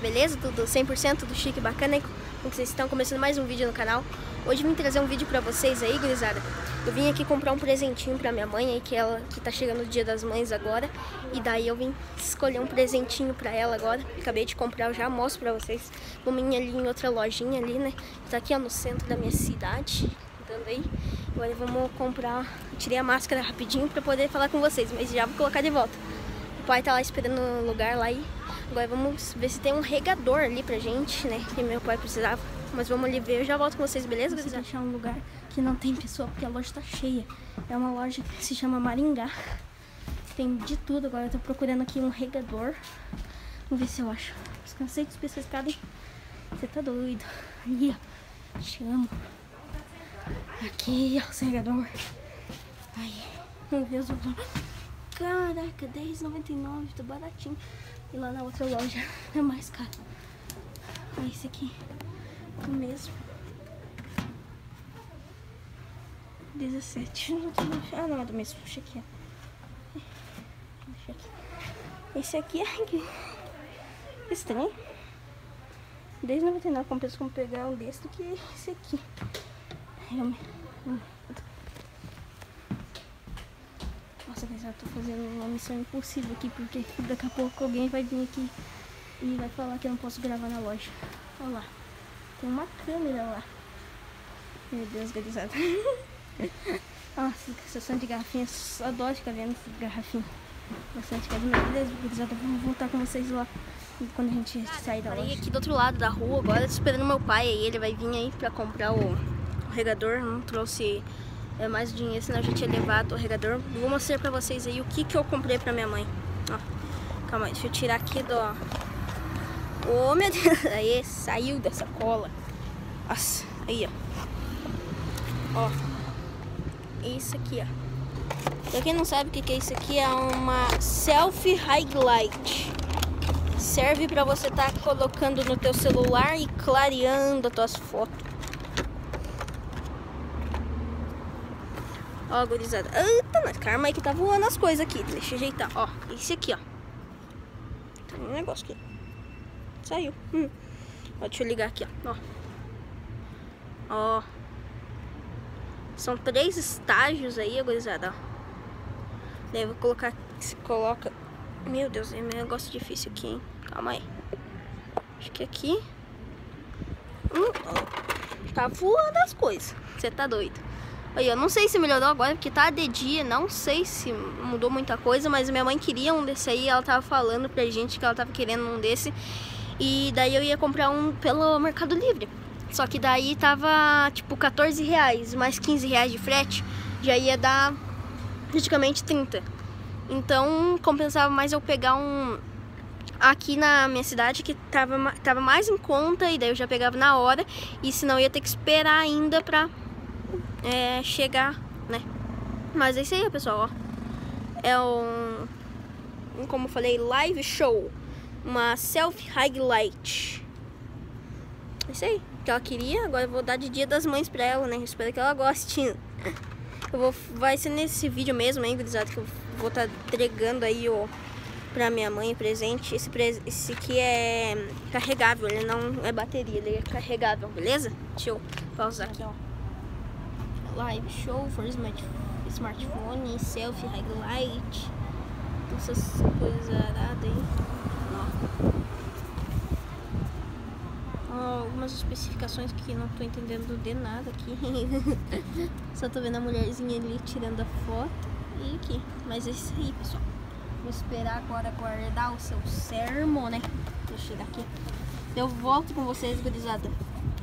beleza? Tudo 100% tudo chique bacana. Como vocês estão começando mais um vídeo no canal. Hoje vim trazer um vídeo pra vocês aí, gurizada. Eu vim aqui comprar um presentinho pra minha mãe aí, que ela que tá chegando o dia das mães agora. E daí eu vim escolher um presentinho pra ela agora. Acabei de comprar, eu já mostro pra vocês. Ir ali em outra lojinha ali, né? Tá aqui ó, no centro da minha cidade. Dando aí. Agora vamos comprar. Tirei a máscara rapidinho pra poder falar com vocês, mas já vou colocar de volta. O pai tá lá esperando no lugar lá e agora vamos ver se tem um regador ali pra gente, né? Que meu pai precisava. Mas vamos ali ver, eu já volto com vocês, beleza? Preciso achar um lugar que não tem pessoa, porque a loja tá cheia. É uma loja que se chama Maringá. Tem de tudo agora. Eu tô procurando aqui um regador. Vamos ver se eu acho. Descansei de especificado. Você tá doido. Aí, ó. Chamo. Aqui, ó, o regador. Aí, vamos ver os Caraca, R$10,99, tá baratinho. E lá na outra loja é mais caro. É esse aqui, o mesmo. 17. Ah, não, é do mesmo. Deixa aqui. Deixa aqui. Esse aqui é estranho. R$10,99 compensa como pegar um desse do que esse aqui. Realmente. Eu tô fazendo uma missão impossível aqui, porque daqui a pouco alguém vai vir aqui e vai falar que eu não posso gravar na loja. Olha lá. Tem uma câmera lá. Meu Deus, garizada. Nossa, sessão de garrafinhas. Adoro ficar vendo essas garrafinhas. Bastante carinho. Beleza, garizada. Vamos voltar com vocês lá quando a gente sair da loja. aqui do outro lado da rua agora, esperando meu pai aí. Ele vai vir aí pra comprar o, o regador. Não trouxe é, mais dinheiro, senão a gente tinha levado o regador. Vou mostrar pra vocês aí o que, que eu comprei pra minha mãe. Ó, calma aí, deixa eu tirar aqui do... Ô, oh, meu Deus, aí, saiu dessa cola. Nossa, aí, ó. Ó, isso aqui, ó. Pra quem não sabe o que, que é isso aqui, é uma Selfie Highlight. Serve pra você estar tá colocando no teu celular e clareando as tuas fotos. Ó, gurizada. Eita, calma aí que tá voando as coisas aqui. Deixa eu ajeitar. Ó, esse aqui, ó. Tem um negócio aqui. Saiu. Hum. Ó, deixa eu ligar aqui, ó. Ó. São três estágios aí, gurizada, ó. Daí vou colocar... Se coloca... Meu Deus, é um negócio difícil aqui, hein. Calma aí. Acho que aqui... Hum, ó. Tá voando as coisas. Você tá doido. Aí, eu não sei se melhorou agora, porque tá de dia, não sei se mudou muita coisa, mas minha mãe queria um desse aí, ela tava falando pra gente que ela tava querendo um desse. E daí eu ia comprar um pelo Mercado Livre. Só que daí tava, tipo, 14 reais, mais 15 reais de frete, já ia dar praticamente 30. Então, compensava mais eu pegar um aqui na minha cidade que tava, tava mais em conta, e daí eu já pegava na hora, e senão eu ia ter que esperar ainda pra é, chegar, né? Mas é isso aí, pessoal, ó. É um, como eu falei, live show. Uma selfie highlight. É isso aí, que ela queria. Agora eu vou dar de dia das mães pra ela, né? Espero que ela goste. Eu vou, vai ser nesse vídeo mesmo, hein, gurizada, que eu vou estar tá entregando aí o pra minha mãe presente. Esse, esse aqui é carregável, ele não é bateria, ele é carregável, beleza? Deixa eu pausar aqui, ó live show for smartphone, selfie, highlight, essas coisas aradas aí. Ó. algumas especificações que não tô entendendo de nada aqui. Só tô vendo a mulherzinha ali tirando a foto. E aqui. Mas é isso aí, pessoal. Vou esperar agora guardar o seu sermo, né? Deixa eu chegar aqui. Eu volto com vocês, gurizada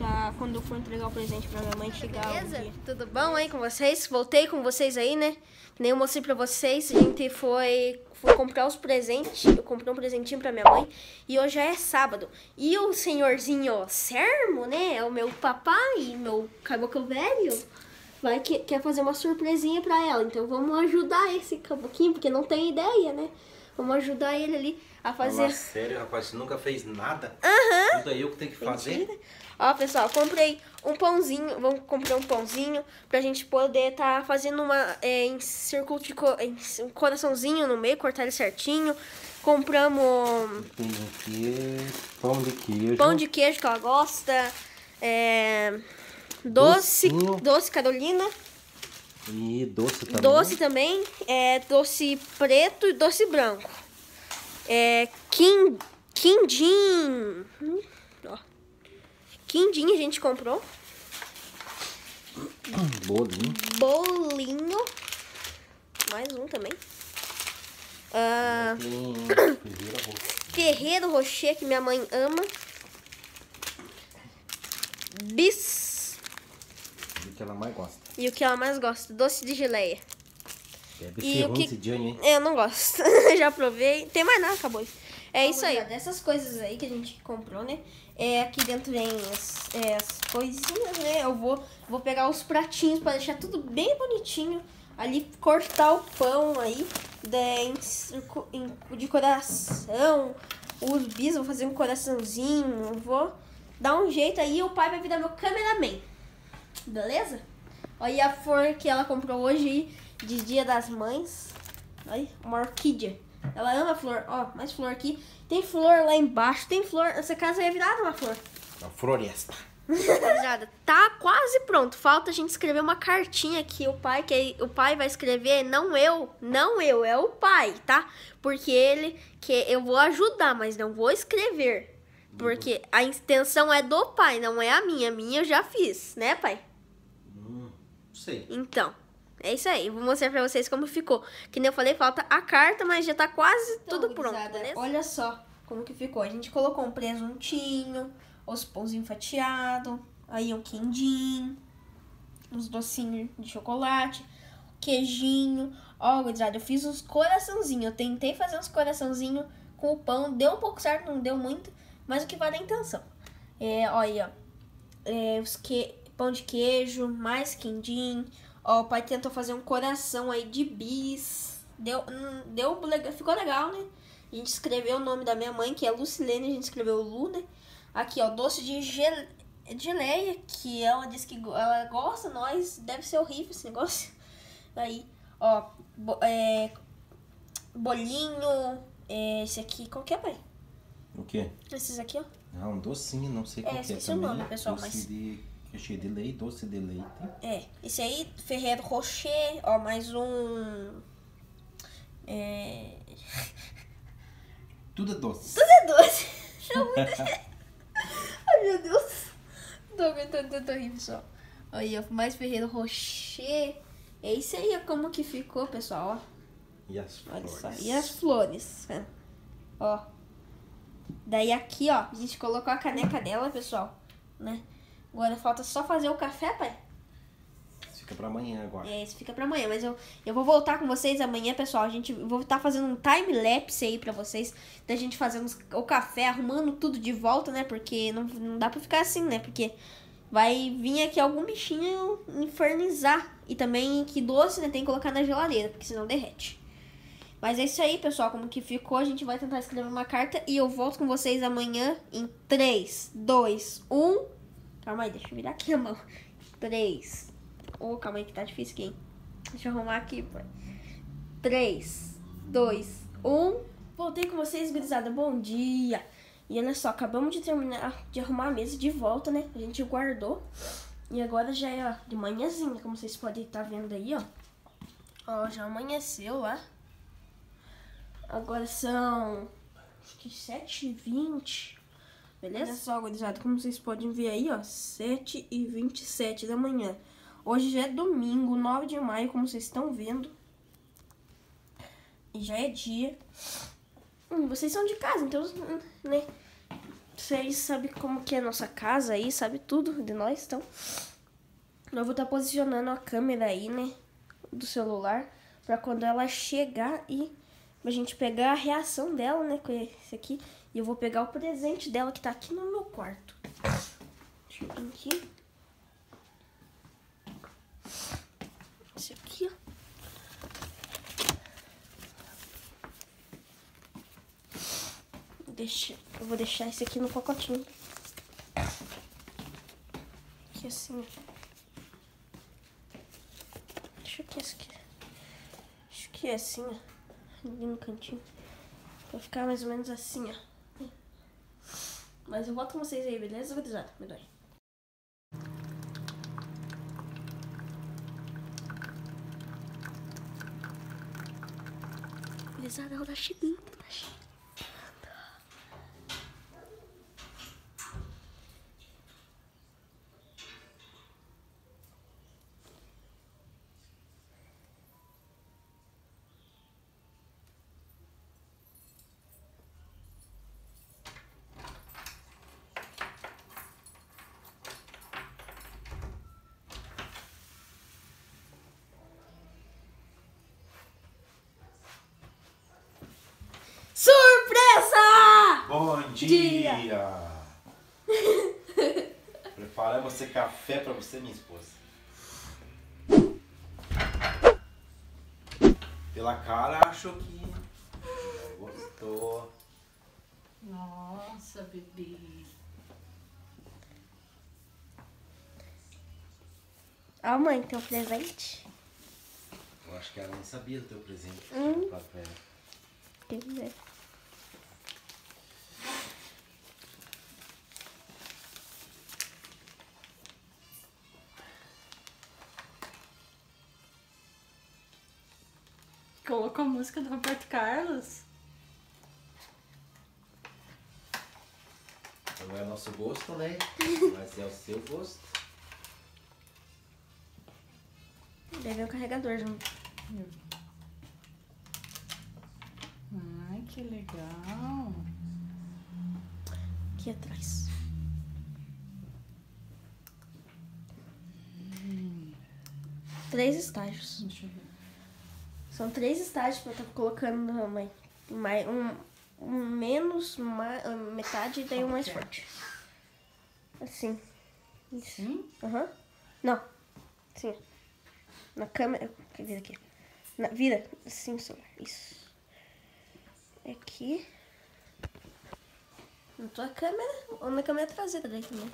pra quando eu for entregar o presente pra minha mãe chegar Beleza? Um Tudo bom aí com vocês? Voltei com vocês aí, né? Nem eu mostrei pra vocês, a gente foi, foi comprar os presentes, eu comprei um presentinho pra minha mãe e hoje já é sábado. E o senhorzinho Sermo, né, é o meu papai, meu caboclo velho, vai que, quer fazer uma surpresinha pra ela. Então vamos ajudar esse caboclinho, porque não tem ideia, né? Vamos ajudar ele ali a fazer. Fala sério, rapaz, você nunca fez nada? Aham. Tudo aí eu que tenho que fazer? Mentira. Ó, pessoal, comprei um pãozinho. Vamos comprar um pãozinho pra gente poder tá fazendo uma é, em círculo de co- em um coraçãozinho no meio, cortar ele certinho. Compramos Tem aqui pão de queijo. pão de queijo que ela gosta. é, doce, Docinho. doce Carolina. E doce também. Doce também, é, doce preto e doce branco. É, quin, quindim. Hum, ó. Quindim a gente comprou. Bolinho. Bolinho. Mais um também. Ah. Ferreiro Rocher, que minha mãe ama. Bis. O que ela mais gosta. E o que ela mais gosta, doce de geleia. E ser o que- esse dia, hein? Eu não gosto. Já provei. Tem mais nada, acabou. É isso aí. Dessas coisas aí que a gente comprou, né? É, aqui dentro vem as, é, as coisinhas, né? Eu vou, vou pegar os pratinhos pra deixar tudo bem bonitinho. Ali, cortar o pão aí de, em de coração. Os bis, vou fazer um coraçãozinho. Vou dar um jeito aí e o pai vai virar meu cameraman. Beleza? Olha a flor que ela comprou hoje aí, de Dia das Mães. Olha, uma orquídea. Ela ama flor. Ó, mais flor aqui. Tem flor lá embaixo. Tem flor. Essa casa é virada uma flor. A floresta. Rapaziada, tá quase pronto. Falta a gente escrever uma cartinha aqui. O pai, que o pai vai escrever, não eu, não eu, é o pai, tá? Porque ele que eu vou ajudar, mas não vou escrever. Porque a intenção é do pai, não é a minha. A minha eu já fiz, né, pai? Hum, não sei. Então, é isso aí. Vou mostrar pra vocês como ficou. Que nem eu falei, falta a carta, mas já tá quase tudo pronto, beleza? Olha só como que ficou. A gente colocou um presuntinho, os pãozinhos fatiados, aí um quindim, uns docinhos de chocolate, queijinho. Ó, gurizada, eu fiz uns coraçãozinhos. Eu tentei fazer uns coraçãozinhos com o pão. Deu um pouco certo, não deu muito, mas o que vale é a intenção. É, olha, é, os que, pão de queijo, mais quindim. Ó, o pai tentou fazer um coração aí de bis. Deu, hum, deu ficou legal, né? A gente escreveu o nome da minha mãe, que é Lucilene, a gente escreveu Lu, né? Aqui, ó, doce de gel, geleia, que ela disse que ela gosta, nós, deve ser horrível esse negócio. Aí, ó, bo- é, bolinho, é, esse aqui, qual que é, pai? O quê? Esses aqui, ó. Ah, um docinho, não sei É, qual que é esqueci o também. nome, pessoal, doce mas- de recheio de leite, doce de leite. É, esse aí, Ferreiro Rocher, ó, mais um. É. Tudo é doce. Tudo é doce. Muito. Ai, meu Deus. Tô aguentando tanto rir, pessoal. Aí, ó, mais Ferreiro Rocher. É isso aí, ó, como que ficou, pessoal, ó. E as Olha flores. só. E as flores. né? Ó. Daí aqui, ó, a gente colocou a caneca dela, pessoal, né? Agora falta só fazer o café, pai. Fica pra amanhã agora. É, isso fica pra amanhã, mas eu, eu vou voltar com vocês amanhã, pessoal. A gente vou estar fazendo um time lapse aí pra vocês, da gente fazendo o café, arrumando tudo de volta, né? Porque não, não dá pra ficar assim, né? Porque vai vir aqui algum bichinho infernizar. E também que doce, né? Tem que colocar na geladeira, porque senão derrete. Mas é isso aí, pessoal. Como que ficou, a gente vai tentar escrever uma carta e eu volto com vocês amanhã em 3, 2, 1. Calma aí, deixa eu virar aqui a mão. 3. Ô, calma aí que tá difícil aqui, hein? Deixa eu arrumar aqui, pai. 3, 2, 1. Voltei com vocês, gurizada. Bom dia. E olha só, acabamos de terminar de arrumar a mesa de volta, né? A gente guardou. E agora já é ó, de manhãzinha, como vocês podem estar vendo aí, ó. Ó, já amanheceu lá. Agora são acho que 7h20. Beleza? Olha só, gurizada, como vocês podem ver aí, ó, 7h27 da manhã. Hoje já é domingo, 9 de maio, como vocês estão vendo. E já é dia. Hum, vocês são de casa, então, né? Vocês sabem como que é a nossa casa aí, sabe tudo de nós, então. Eu vou estar posicionando a câmera aí, né? Do celular. Pra quando ela chegar e a gente pegar a reação dela, né? Com esse aqui. E eu vou pegar o presente dela que tá aqui no meu quarto. Deixa eu vir aqui. Esse aqui, ó. Deixa, eu vou deixar esse aqui no pacotinho. Aqui assim. Deixa aqui esse aqui. Acho que é assim, ó. Ali no cantinho. Vai ficar mais ou menos assim, ó. Mas eu volto com vocês aí, beleza, gurizada? Me dói. Gurizada, ela tá chegando, tá chegando. Surpresa! Bom dia! dia! Preparamos esse café pra você, minha esposa. Pela cara, acho que gostou. Nossa, bebê. Ó, mãe, tem um presente. Eu acho que ela nem sabia do teu presente. Hum. Café. Quer ver? Colocou a música do Roberto Carlos? Não é nosso gosto, né? Mas é o seu gosto. Deve ver o carregador junto. Ai, que legal. Aqui atrás. Três estágios. Deixa eu ver. São três estágios pra eu estar colocando, mãe. Mais, um, um menos, ma- metade e daí um mais forte. Assim. Isso. Sim? Aham. Não. Sim. Na câmera. Quer vir aqui? Na, vira. Assim, celular. Isso. Aqui. Na tua câmera ou na câmera traseira daí também.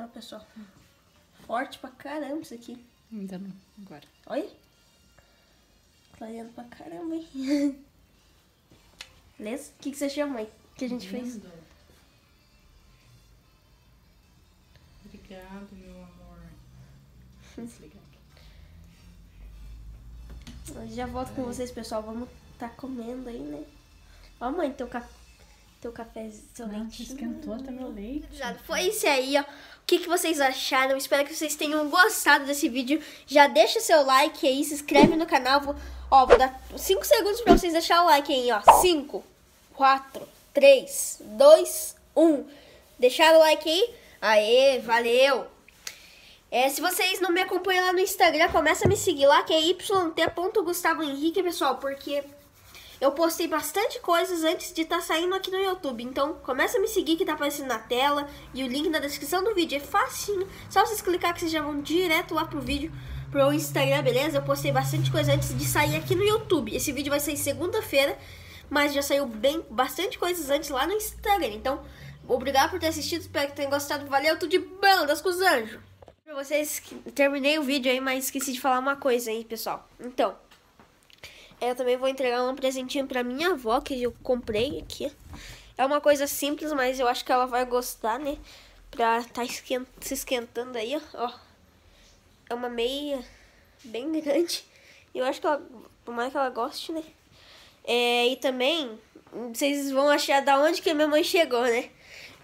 Ó, pessoal. Forte pra caramba isso aqui. Ainda não, agora. Olha. Clareando pra caramba, hein? Beleza? O que, que você achou, mãe? Que a gente fez? Lindo. Obrigado, meu amor. Desligar aqui. Eu já volto com vocês, pessoal. Vamos tá comendo aí, né? Ó, mãe, teu, ca... teu café, seu Nossa, leite. esquentou até meu leite. Foi isso aí, ó. O que, que vocês acharam? Espero que vocês tenham gostado desse vídeo. Já deixa seu like aí, se inscreve no canal. Vou, ó, vou dar 5 segundos pra vocês deixar o like aí, ó. 5, 4, 3, 2, 1. Deixaram o like aí? Aê, valeu! É, se vocês não me acompanham lá no Instagram, começa a me seguir lá, que é yt.gustavo Henrique, pessoal, porque eu postei bastante coisas antes de estar saindo aqui no YouTube. Então, começa a me seguir que tá aparecendo na tela e o link na descrição do vídeo é facinho. Só vocês clicar que vocês já vão direto lá pro vídeo, pro Instagram, beleza? Eu postei bastante coisa antes de sair aqui no YouTube. Esse vídeo vai sair segunda-feira, mas já saiu bem bastante coisas antes lá no Instagram. Então, obrigado por ter assistido, espero que tenham gostado. Valeu, tudo de bom, das com os anjos. Pra vocês, terminei o vídeo aí, mas esqueci de falar uma coisa aí, pessoal. Então, eu também vou entregar um presentinho pra minha avó, que eu comprei aqui. É uma coisa simples, mas eu acho que ela vai gostar, né? Pra tá esquen- se esquentando aí, ó. É uma meia bem grande. Eu acho que ela, por mais que ela goste, né? É, e também, vocês vão achar da onde que minha mãe chegou, né?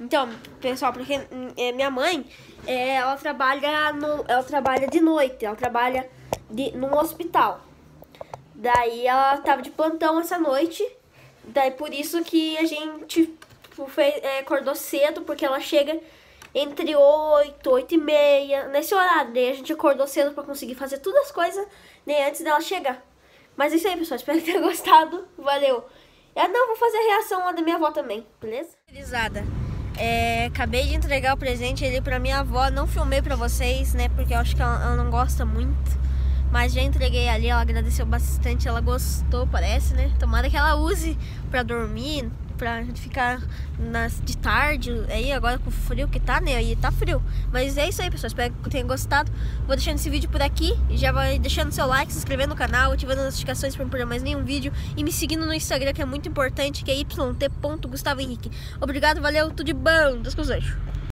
Então, pessoal, porque é, minha mãe, é, ela trabalha no, ela trabalha de noite, ela trabalha de, num hospital. Daí ela tava de plantão essa noite. Daí por isso que a gente tipo, fez, é, acordou cedo, porque ela chega entre 8, 8 e meia, nesse horário. Daí a gente acordou cedo pra conseguir fazer todas as coisas né, antes dela chegar. Mas é isso aí, pessoal. Espero que tenham gostado. Valeu. Eu não vou fazer a reação lá da minha avó também, beleza? Felizada. É, acabei de entregar o presente ali pra minha avó. Não filmei pra vocês, né? Porque eu acho que ela, ela não gosta muito. Mas já entreguei ali, ela agradeceu bastante, ela gostou, parece, né? Tomara que ela use pra dormir, pra ficar nas, de tarde. Aí agora com o frio que tá, né? Aí tá frio. Mas é isso aí, pessoal. Espero que tenham gostado. Vou deixando esse vídeo por aqui. Já vai deixando seu like, se inscrevendo no canal, ativando as notificações pra não perder mais nenhum vídeo. E me seguindo no Instagram, que é muito importante, que é yt.gustavo Henrique. Obrigado, valeu, tudo de bom. Deus que os